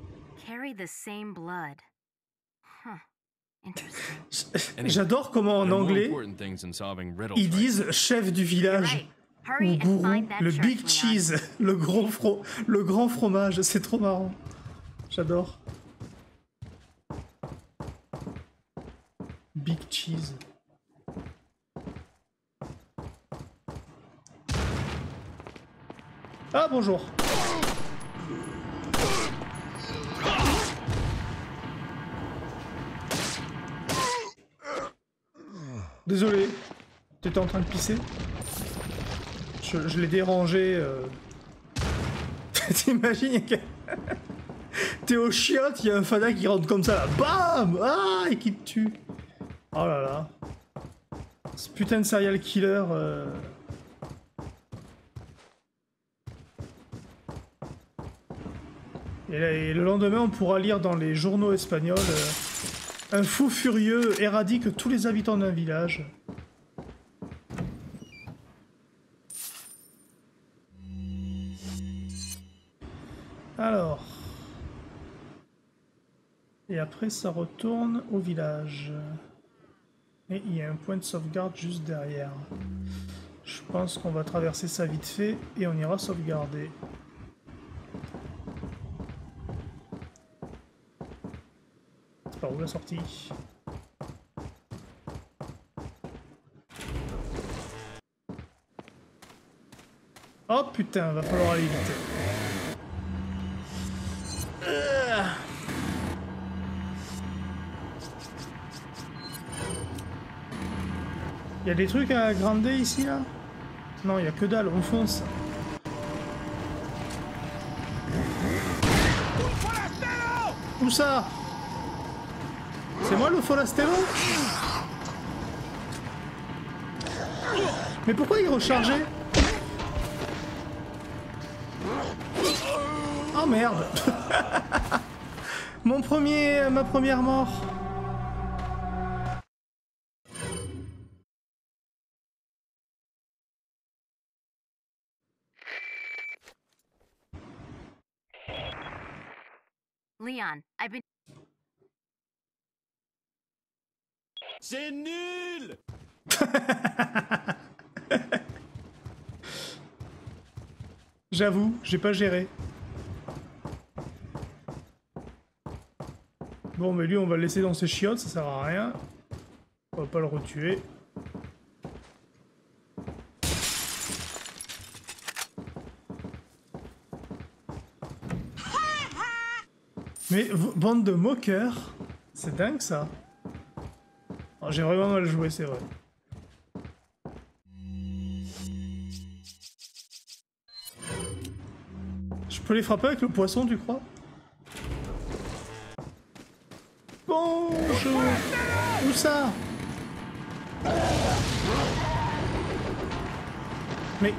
Carry the same blood. Huh. Interesting. Anyway, J'adore comment en anglais ils disent chef du village Right. ou that le big cheese, le gros fro le grand fromage, c'est trop marrant. J'adore. Big cheese. Ah bonjour. Désolé, t'étais en train de pisser Je, l'ai dérangé. euh. T'imagines que- T'es au chiotte, il y a un fada qui rentre comme ça là, BAM Ah Et qui te tue. Oh là là. Ce putain de serial killer. euh. Et le lendemain, on pourra lire dans les journaux espagnols euh, un fou furieux éradique tous les habitants d'un village. Alors. Et après, ça retourne au village. Et il y a un point de sauvegarde juste derrière. Je pense qu'on va traverser ça vite fait et on ira sauvegarder. Par où la sortie Oh putain, va falloir aller vite. Il y a des trucs à grander ici là? Non, il y a que dalle, on fonce. Où ça? C'est moi le Folastello Mais pourquoi il rechargeait Oh merde Mon premier... ma première mort Leon, I've been. C'est nul J'avoue, j'ai pas géré. Bon, mais lui, on va le laisser dans ses chiottes, ça sert à rien. On va pas le retuer. Mais bande de moqueurs, c'est dingue ça. Oh, J'ai vraiment mal joué, c'est vrai. Je peux les frapper avec le poisson, tu crois? Bonjour. Où ça? Mais...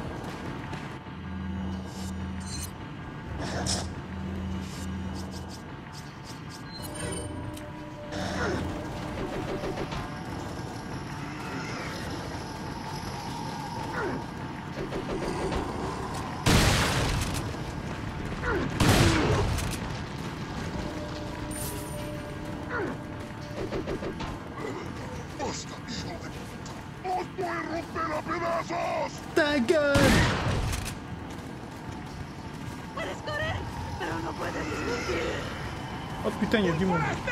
Oh putain, il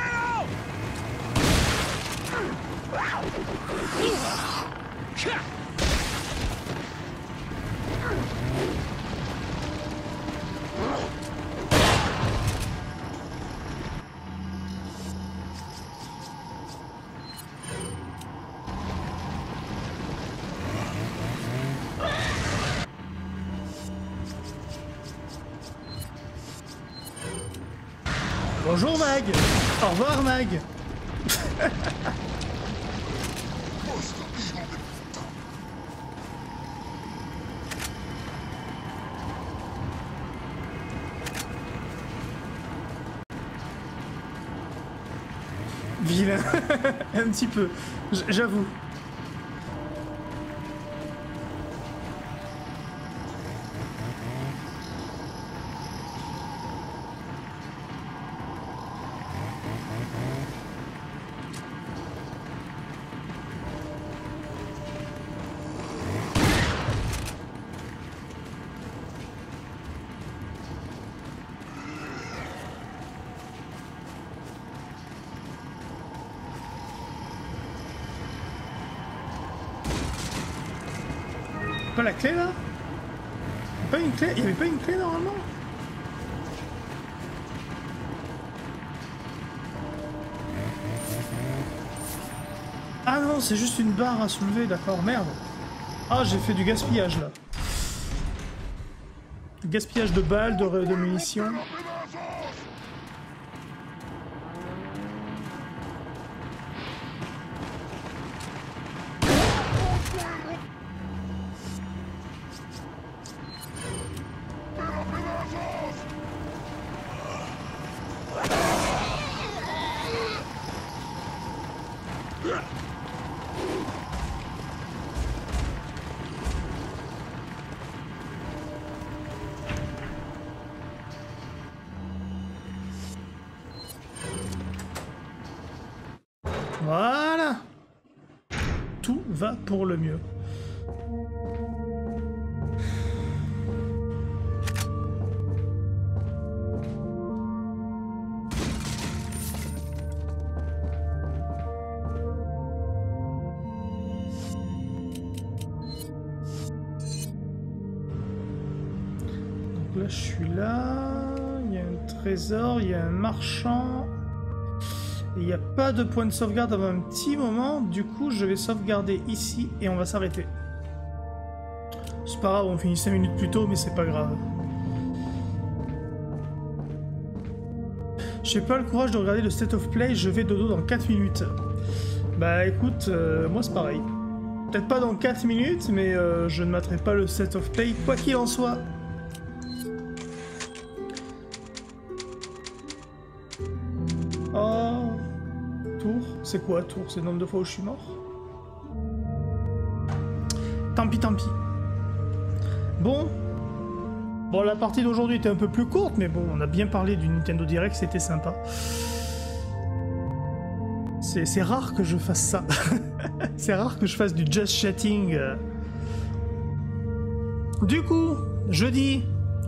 Au revoir Mag Vilain. Un petit peu. J'avoue. C'est juste une barre à soulever, d'accord, merde. Ah, j'ai fait du gaspillage là. Gaspillage de balles, de, de munitions. Voilà Tout va pour le mieux. Un marchand. Il n'y a pas de point de sauvegarde avant un petit moment, du coup je vais sauvegarder ici et on va s'arrêter. C'est pas grave, on finit 5 minutes plus tôt, mais c'est pas grave. J'ai pas le courage de regarder le state of play, je vais dodo dans 4 minutes. Bah écoute, euh, moi c'est pareil. Peut-être pas dans 4 minutes, mais euh, je ne materai pas le state of play, quoi qu'il en soit. C'est quoi tour C'est le nombre de fois où je suis mort Tant pis, tant pis. Bon. Bon, la partie d'aujourd'hui était un peu plus courte, mais bon, on a bien parlé du Nintendo Direct, c'était sympa. C'est rare que je fasse ça. c'est rare que je fasse du just chatting. Du coup, jeudi,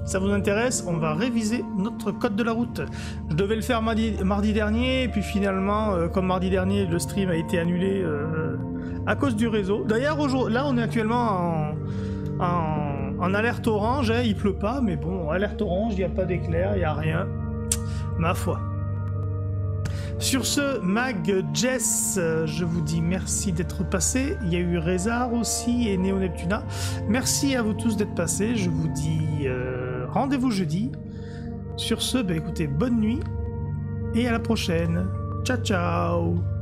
ça vous intéresse, on va réviser notre code de la route. Je devais le faire mardi, dernier, et puis finalement, euh, comme mardi dernier, le stream a été annulé euh, à cause du réseau. D'ailleurs, là, on est actuellement en, alerte orange, hein, il pleut pas, mais bon, alerte orange, il n'y a pas d'éclair, il n'y a rien. Ma foi. Sur ce, Mag, Jess, euh, je vous dis merci d'être passé. Il y a eu Rezar aussi et Neo Neptuna. Merci à vous tous d'être passés. Je vous dis euh, rendez-vous jeudi. Sur ce, bah, écoutez, bonne nuit et à la prochaine. Ciao ciao